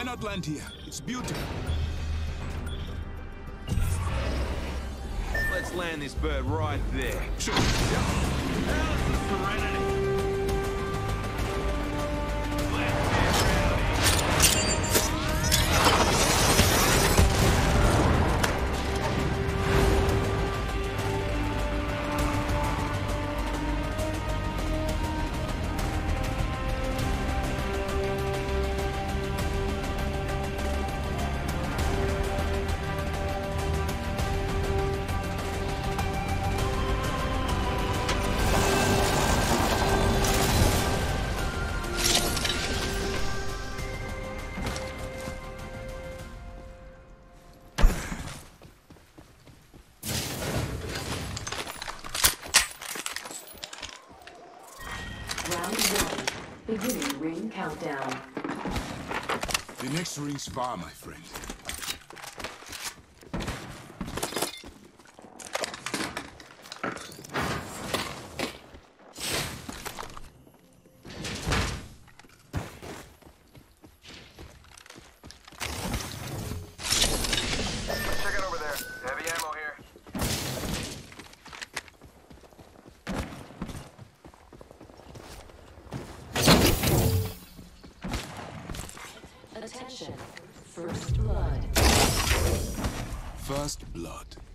Why not land here? It's beautiful. Let's land this bird right there. Sure. How's the serenity? Countdown. The next ring's far, my friend. Check it over there. Heavy ammo here. Attention. First blood. First blood.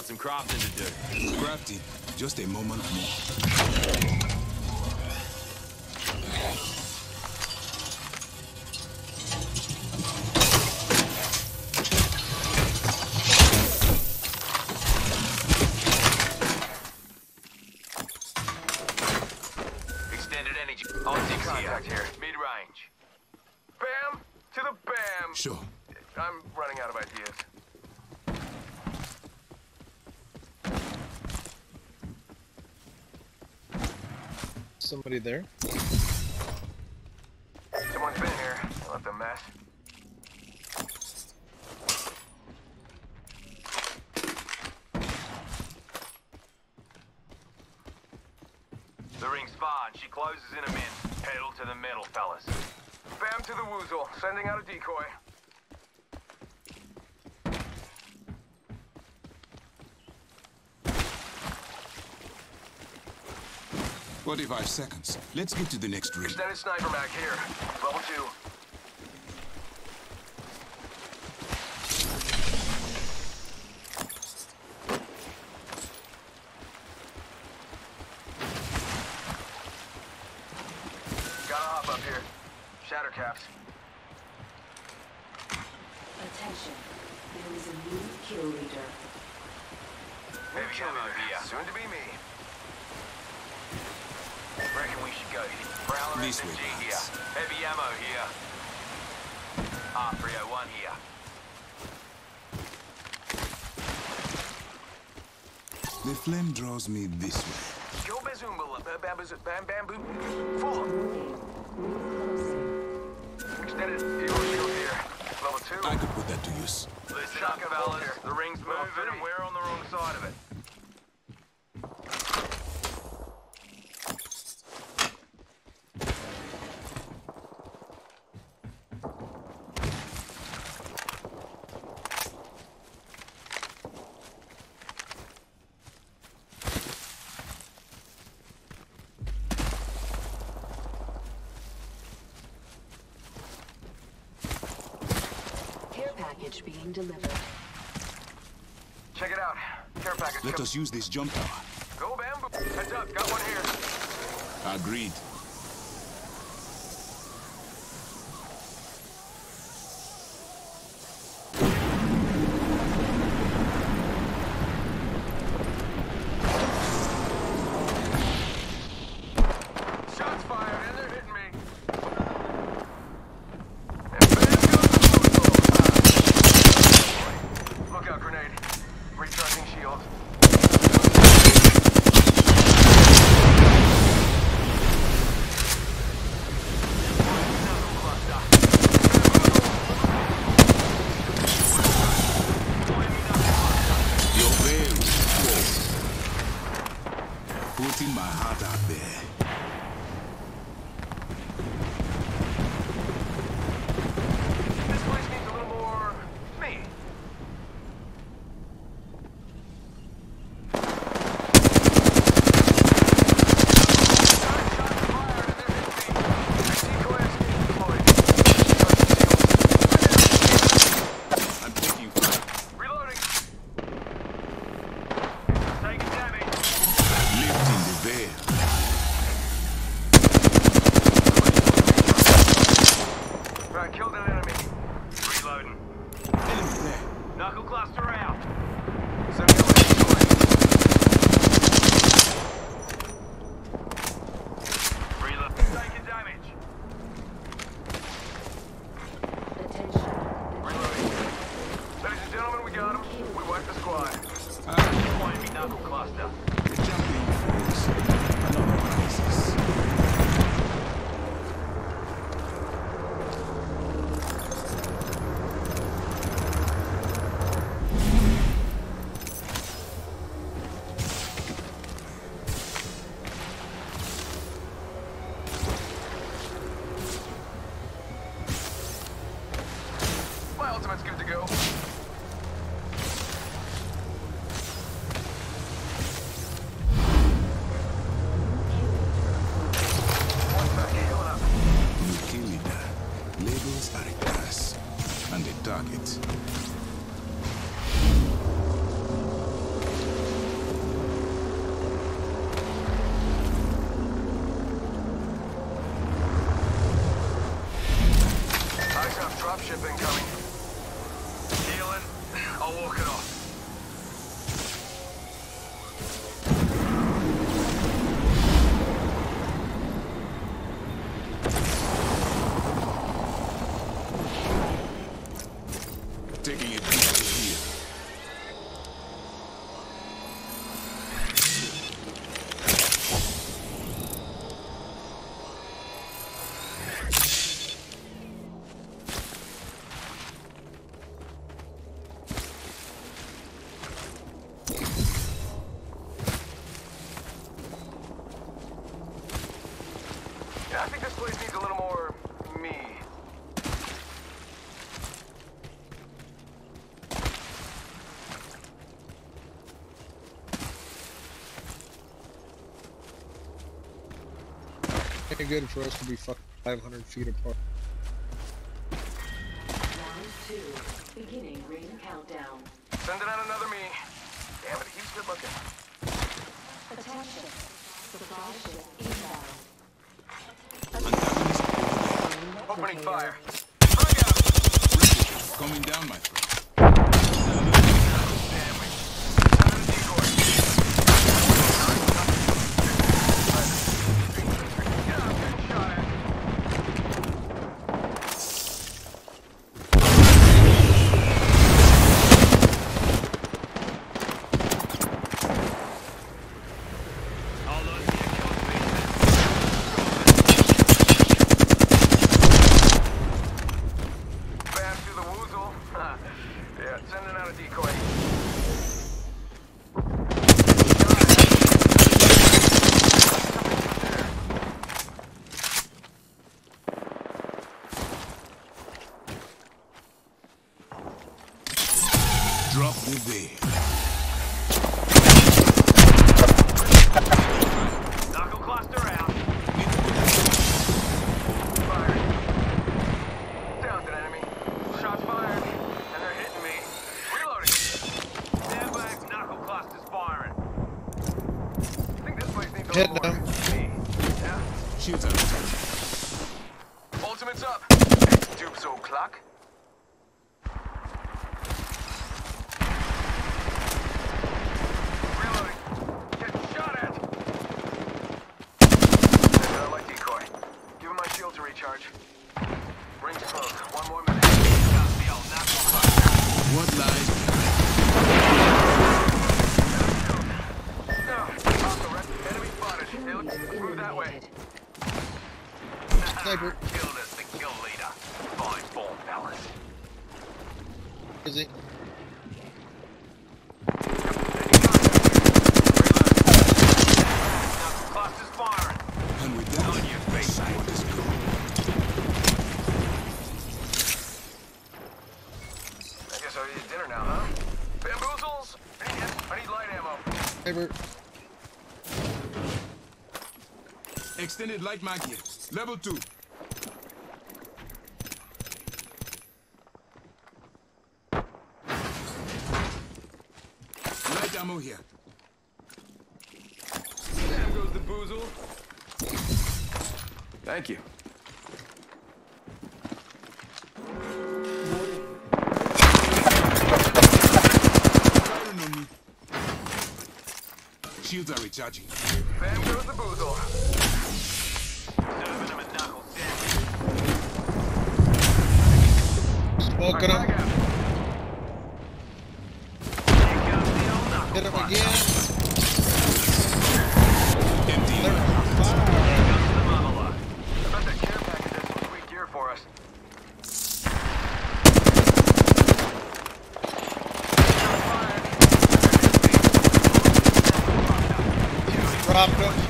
Got some crafting to do. Crafty. Just a moment more. Extended energy. Optics Contact here. here. Mid-range. Bam! To the bam! Sure. I'm running out of ideas. Somebody there? Someone's been here. Left a mess. The ring's and she closes in a min. Pedal to the metal, fellas. Bam to the woozle. Sending out a decoy. Forty-five seconds. Let's get to the next ring. Extended sniper mag here. Level two. Gotta hop up here. Shatter caps. Attention. There is a new kill leader. Heavy Kill ammo leader. Soon to be me. Reckon we should go here. Prowler This way, SMG here. Heavy ammo here. R301 here. The flame draws me this way. Bazoomba, bam bamboo. Full. Extended eagle shield here. Level two. I could put that to use. Listen up, fellas. The ring's moving and we're on the wrong side of it. Care package delivered. Check it out. Care package. Let com- us use this jump tower. Go bamboo. Heads up. Got one here. Agreed. putting my heart out there. Damn. Right, killed an Yeah, I think this place needs a little more... me. Ain't good for us to be fucking 500 feet apart. Beginning ring countdown. Sending out another me. Damn it, he's good looking. Attention. Supply ship Opening fire. Coming down, my friend. charge. Ring's close. One more minute. What lies ever. Extended light magnet, level two. Light ammo here. There goes the boozle. Thank you. Are recharging. Bam goes the boozle. A knuckle. Smoking him. Hit him again. frata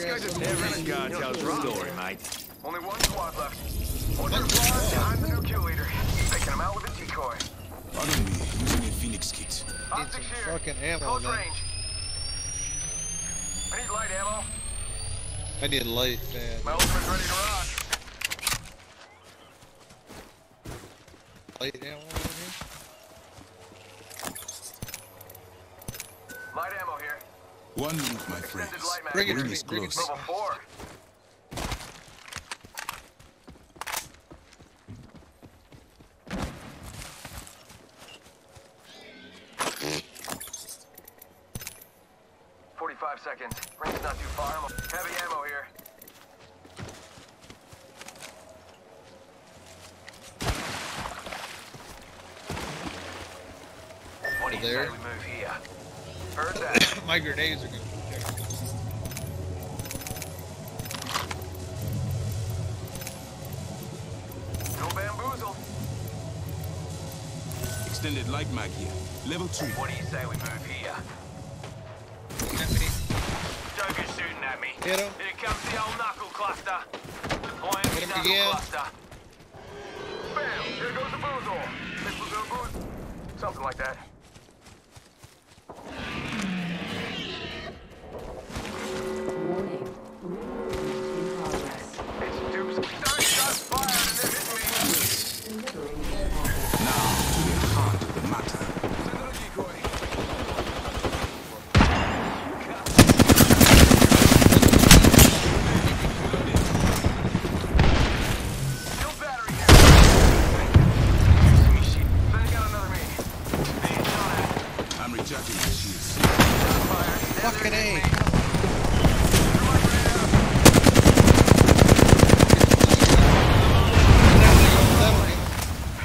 squad. Last guy just Every scar tells a story, mate. Only one squad left. One squad behind the new kill leader. Taking him out with a decoy. Pardon me, using a Phoenix kit. Optics some here. fucking ammo, Close man. range. I need light ammo. I need light, man. My ultimate's ready to rock. Light ammo over here. Light ammo here. One minute, my friends. Extended light mag. Bring it The ring is bring it to close. Level four. Forty-five seconds. Ring's not too far. I'm heavy ammo here. What do you There. say we move here? Heard that. My grenades are good. No bamboozle. Extended light mag here. Level two. What do you say we move here? Empty. Joker's shooting at me. Hit him. Here comes the old knuckle cluster. Deploying Hit the him knuckle again. cluster. Bam! Here goes the boozle. Missiles go booz. Something like that. Fucking A. me. They're like right up.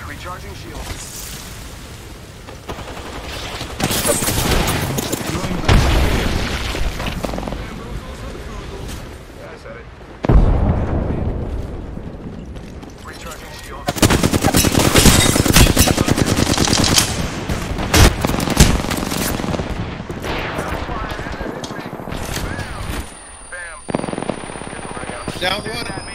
Recharging shield. Throwing back. Yeah, I said it. Recharging shield. Bam. Down one.